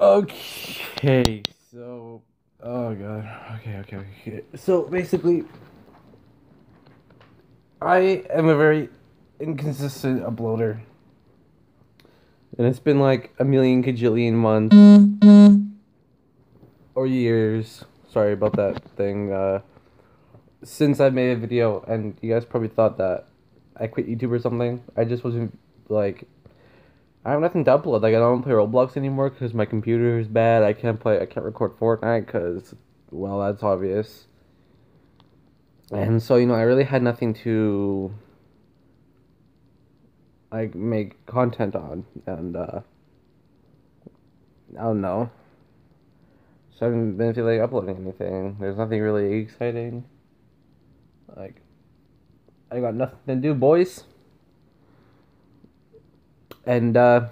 Okay, so oh god. Okay, okay, okay. So basically I am a very inconsistent uploader. And it's been like a million cajillion months or years. Sorry about that thing. Uh since I made a video and you guys probably thought that I quit YouTube or something. I just wasn't like I have nothing to upload. Like I don't play Roblox anymore because my computer is bad. I can't play. I can't record Fortnite because, well, that's obvious. And so you know, I really had nothing to like make content on, and uh, I don't know. So I haven't been feeling like uploading anything. There's nothing really exciting. Like, I got nothing to do, boys and uh,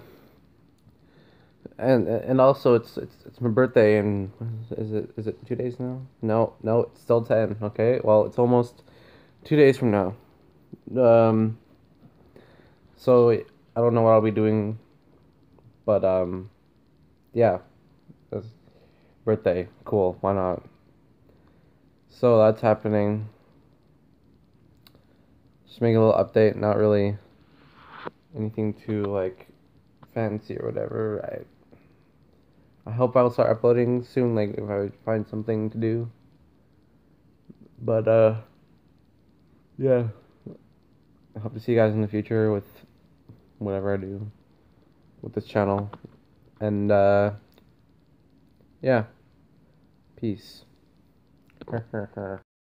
and and also it's it's it's my birthday and is it is it two days now? No, no, it's still ten. Okay, well it's almost two days from now. Um, so I don't know what I'll be doing, but um, yeah, birthday, cool. Why not? So that's happening. Just make a little update. Not really anything too like fancy or whatever. I I hope I'll start uploading soon, like if I find something to do. But uh yeah. I hope to see you guys in the future with whatever I do with this channel. And uh yeah. Peace.